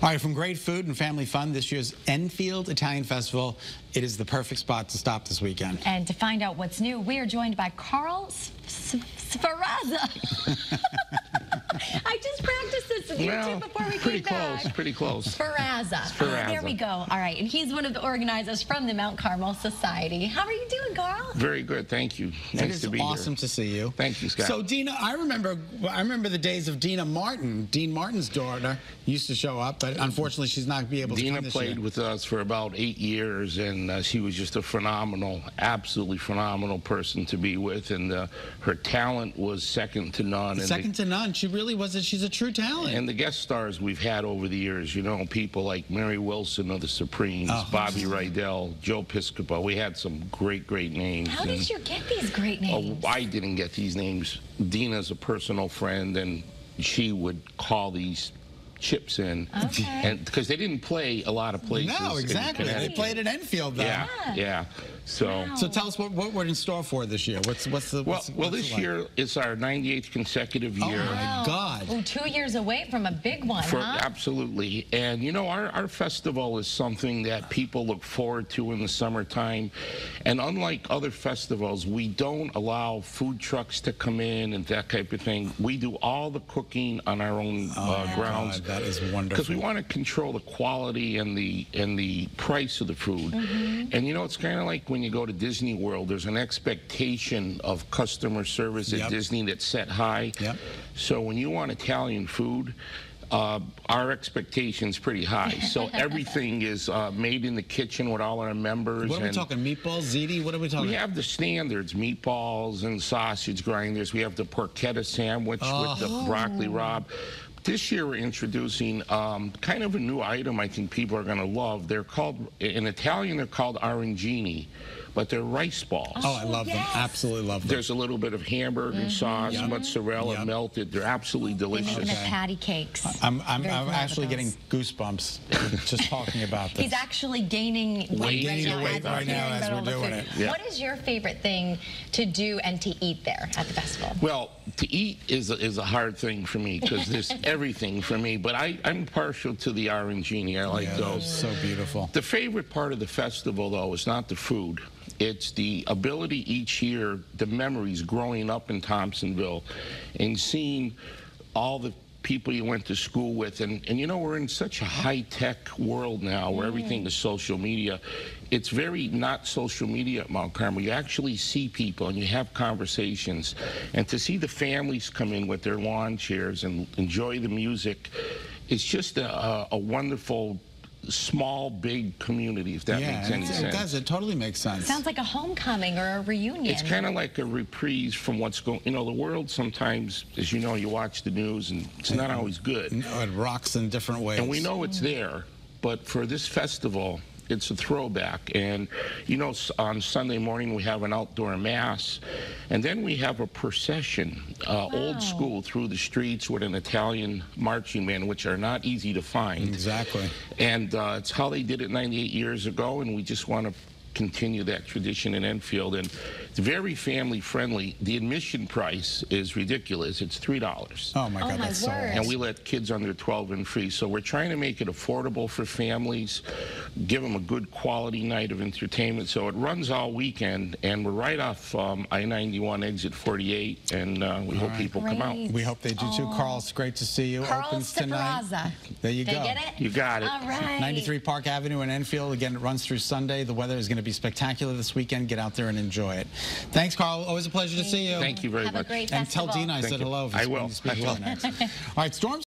All right, from great food and family fun, this year's Enfield Italian Festival, it is the perfect spot to stop this weekend. And to find out what's new, we are joined by Carl Sferrazza. I just with you well, before we pretty came close, back. pretty close. Sferrazza. Sferrazza. there we go. All right, and he's one of the organizers from the Mount Carmel Society. How are you doing, Carl? Very good, thank you. Nice to be awesome here. to see you. Thank you, Scott. So Deana, I remember, I remember the days of Deana Martin. Dean Martin's daughter used to show up, but unfortunately she's not be able to Deana come this played year. with us for about eight years, and uh, she was just a phenomenal, absolutely phenomenal person to be with, and uh, her talent was second to none. and Second the, to none. She really was. A, she's a true talent. And the guest stars we've had over the years, you know, people like Mary Wilson of the Supremes, Oh. Bobby Rydell, Joe Piscopo. We had some great, great names. How and- did you get these great names? Oh, names? I didn't get these names. Deana's a personal friend, and she would call these chips in, Okay. and because they didn't play a lot of places. no, exactly. They played at Enfield, though. Yeah, Yeah. yeah. So. Wow. So tell us what, what we're in store for this year. What's what's the Well, what's, well, what's this like? year is our 98th consecutive year. Oh, my God. Oh, two years away from a big one, For, huh? absolutely. And you know, our, our festival is something that people look forward to in the summertime. And unlike other festivals, we don't allow food trucks to come in and that type of thing. We do all the cooking on our own uh, my grounds. God, that is wonderful. Because we want to control the quality and the and the price of the food. Mm-hmm. And you know, it's kind of like when you go to Disney World, there's an expectation of customer service at Yep. Disney that's set high. Yep. So when you want Italian food, uh, our expectation's pretty high. So everything is uh, made in the kitchen with all our members. What are we and talking? Meatballs, ziti? What are we talking? We have the standards, meatballs and sausage grinders. We have the porchetta sandwich with the broccoli rabe. This year we're introducing um, kind of a new item I think people are going to love. They're called, in Italian, they're called arancini, but they're rice balls. Oh, I love them. Absolutely love them. There's a little bit of hamburger mm-hmm. sauce, Yep. mozzarella Yep. melted. They're absolutely And then delicious. the patty cakes. I'm, I'm, I'm actually getting goosebumps just talking about this. He's actually gaining weight, Weight. right now, weight as right he's now as we're all the doing food. it. Yeah. What is your favorite thing to do and to eat there at the festival? Well, to eat is a, is a hard thing for me because there's everything for me. But I, I'm partial to the arancini. I like Yeah, those. so beautiful. The favorite part of the festival, though, is not the food. It's the ability each year, the memories growing up in Thompsonville and seeing all the people you went to school with. And, and you know, we're in such a high tech world now where mm-hmm. everything is social media. It's very not social media at Mount Carmel. You actually see people and you have conversations. And to see the families come in with their lawn chairs and enjoy the music, it's just a, a, a wonderful small, big community, if that yeah, makes any it, it sense. does. It totally makes sense. Sounds like a homecoming or a reunion. It's kind of like a reprise from what's going. You know, the world sometimes, as you know, you watch the news and it's not always good. No, it rocks in different ways. And we know it's there, but for this festival, it's a throwback. And you know, on Sunday morning we have an outdoor mass, and then we have a procession, uh, Wow. old school, through the streets with an Italian marching band, which are not easy to find. Exactly. And uh, it's how they did it 98 years ago, and we just want to continue that tradition in Enfield. And it's very family friendly. The admission price is ridiculous. It's three dollars. Oh my God, Oh, God, my that's so word. awesome. And we let kids under 12 in free. So we're trying to make it affordable for families, give them a good quality night of entertainment. So it runs all weekend, and we're right off um, I-91 exit 48, and uh, we hope right. people come out. We hope they do too. Carl, it's great to see you. Carl Opens tonight. Sferrazza. There you Did go. I get it? You got it. All right. 93 Park Avenue in Enfield. Again, it runs through Sunday. The weather is going to be spectacular this weekend. Get out there and enjoy it. Thanks, Carl. Always a pleasure to see you. Thank you very Have much. a great And tell festival. Deana I Thank said you. hello. if I will. I will. next. All right, Storms.